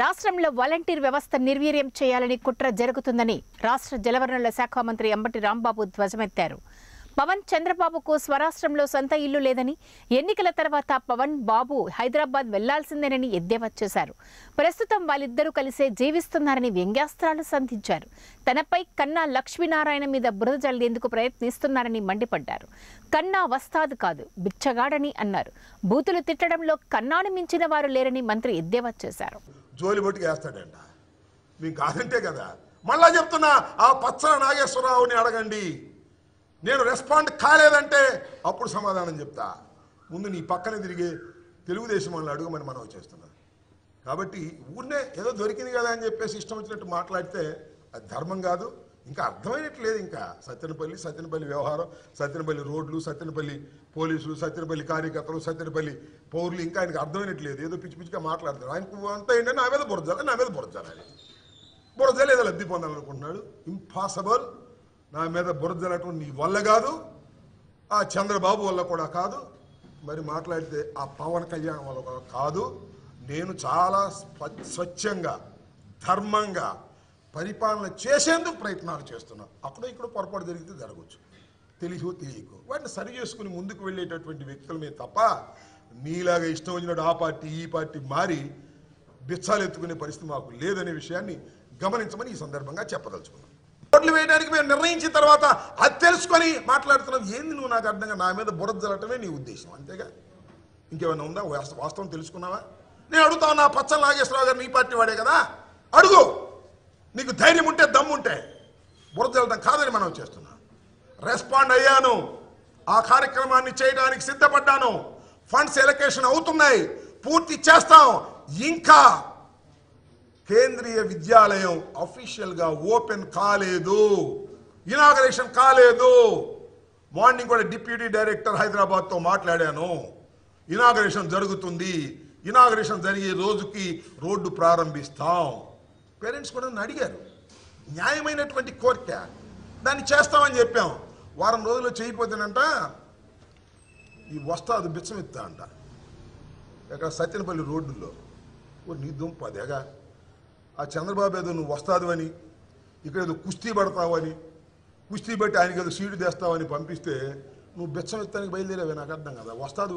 రాష్ట్రంలో వాలంటీర్ వ్యవస్థ నిర్వీర్యం చేయాలని కుట్ర జరుగుతుందని రాష్ట్ర జలవనరుల శాఖ మంత్రి అంబటి రాంబాబు ధ్వజమెత్తారు. పవన్ చంద్రబాబుకు స్వరాష్ట్రంలో సొంత ఇల్లు లేదని ఎన్నికల తర్వాత పవన్ బాబు హైదరాబాద్ వెళ్ళాల్సిందేనని ఎద్దేవా చేశారు. ప్రస్తుతం వాళ్ళిద్దరూ కలిసే జీవిస్తున్నారని వ్యంగ్యాస్త్రాలు సంధించారు. తనపై కన్నా లక్ష్మీనారాయణ మీద బురద జల్లేందుకు ప్రయత్నిస్తున్నారని మండిపడ్డారు. కన్నా వస్తాదు కాదు బిచ్చగాడని అన్నారు. బూతులు తిట్టడంలో కన్నాను మించిన వారు లేరని మంత్రి ఎద్దేవా చేశారు. జోలి బొట్టుకు వేస్తాడంట. మీకు కాదంటే కదా. మళ్ళా చెప్తున్నా ఆ పచ్చల నాగేశ్వరరావుని అడగండి. నేను రెస్పాండ్ కాలేదంటే అప్పుడు సమాధానం చెప్తా. ముందు నీ పక్కన తిరిగి తెలుగుదేశం వాళ్ళని అడుగుమని మనం చేస్తున్నాం. కాబట్టి ఊరినే ఏదో దొరికింది కదా అని చెప్పేసి ఇష్టం వచ్చినట్టు మాట్లాడితే అది ధర్మం కాదు. ఇంకా అర్థమైనట్లేదు ఇంకా. సత్యనపల్లి సత్యనపల్లి వ్యవహారం సత్యనపల్లి రోడ్లు సత్యనపల్లి పోలీసులు సత్యనపల్లి కార్యకర్తలు సత్యనపల్లి పౌరులు ఇంకా ఆయనకు అర్థమైనట్లేదు. ఏదో పిచ్చి పిచ్చిగా మాట్లాడతారు ఆయనకు అంతా ఏంటంటే నా మీద బురజాలి నా మీద బురజాలి బురజలు ఏదో లబ్ధి పొందాలనుకుంటున్నాడు. ఇంపాసిబుల్ నా మీద బురజలటం నీ వల్ల కాదు. ఆ చంద్రబాబు వల్ల కూడా కాదు. మరి మాట్లాడితే ఆ పవన్ కళ్యాణ్ వల్ల కూడా కాదు. నేను చాలా స్వచ్ఛంగా ధర్మంగా పరిపాలన చేసేందుకు ప్రయత్నాలు చేస్తున్నా అక్కడ ఇక్కడ పొరపాటు జరిగితే జరగవచ్చు. తెలియకో తెలియకో వాటిని సరి చేసుకుని ముందుకు వెళ్ళేటటువంటి వ్యక్తులమే తప్ప నీలాగా ఇష్టం వచ్చినట్టు ఆ పార్టీ ఈ పార్టీ మారి బిచ్చాలు ఎత్తుకునే పరిస్థితి మాకు లేదనే విషయాన్ని గమనించమని ఈ సందర్భంగా చెప్పదలుచుకున్నాం. ఓట్లు వేయడానికి మేము నిర్ణయించిన తర్వాత అది తెలుసుకొని మాట్లాడుతున్నాం. ఏంది నువ్వు నాకు అర్థంగా నా మీద బురద నీ ఉద్దేశం అంతేగా? ఇంకేమైనా ఉందా? వాస్త- వాస్తవం తెలుసుకున్నావా? నేను అడుగుతా నా పచ్చని నాగేశ్వరరావు గారు నీ పార్టీ వాడే కదా? అడుగు! నీకు ధైర్యం ఉంటే దమ్ముంటే బురద వెళ్ళడం కాదని మనం చేస్తున్నాం. రెస్పాండ్ అయ్యాను. ఆ కార్యక్రమాన్ని చేయడానికి సిద్ధపడ్డాను. ఫండ్స్ ఎలకేషన్ అవుతున్నాయి. పూర్తి చేస్తాం. ఇంకా కేంద్రీయ విద్యాలయం అఫీషియల్గా ఓపెన్ కాలేదు. ఇనాగరేషన్ కాలేదు. మార్నింగ్ కూడా డిప్యూటీ డైరెక్టర్ హైదరాబాద్తో మాట్లాడాను. ఇనాగరేషన్ జరుగుతుంది. ఇనాగరేషన్ జరిగే రోజుకి రోడ్డు ప్రారంభిస్తాం. పేరెంట్స్ కూడా నన్ను అడిగారు. న్యాయమైనటువంటి కోరిక. దాన్ని చేస్తామని చెప్పాం. వారం రోజుల్లో చేయకపోతేనంట ఈ వస్తాదు బిచ్చం ఎత్తా అంట. ఇక్కడ సత్యనపల్లి రోడ్డులో ఓ నీ దుంప అదేగా? ఆ చంద్రబాబు ఏదో నువ్వు వస్తాదు అని ఇక్కడ ఏదో కుస్తీ పడతావని కుస్తీ బట్టి ఆయనకి ఏదో సీటు తెస్తావని పంపిస్తే నువ్వు బిచ్చం ఎత్తానికి బయలుదేరావే నాకు అర్థం కదా? వస్తాదు